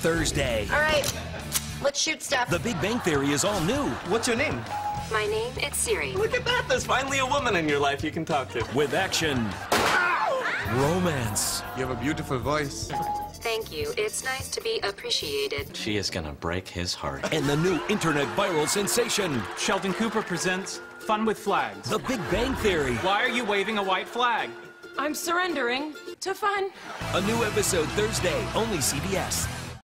Thursday. All right, let's shoot stuff. The Big Bang Theory is all new What's your name? My name it's Siri. Look at that. There's finally a woman in your life you can talk to. with action, romance, You have a beautiful voice. Thank you. It's nice to be appreciated. She is gonna break his heart. and the new internet viral sensation, Sheldon Cooper presents Fun with Flags. The Big Bang Theory. Why are you waving a white flag? I'm surrendering to fun. A new episode Thursday, only CBS.